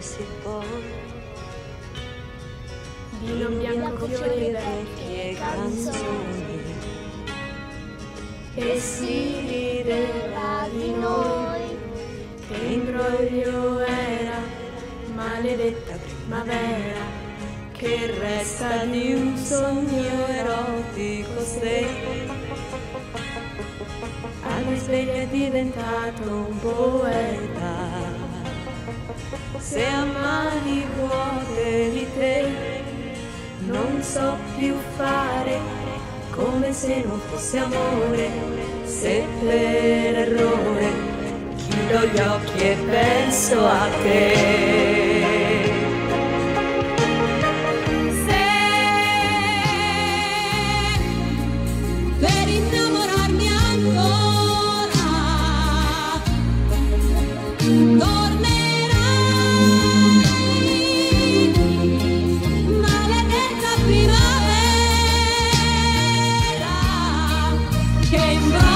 si può Vino bianco fiori vecchie canzoni. Che si rideva di noi che imbroglio era maledetta primavera che resta di un sogno erotico se alla sveglia è diventato un poeta se a mani vuote di te non so più fare come se non fosse amore se per errore chiudo gli occhi e penso a te innamorarmi ancora. rainbow.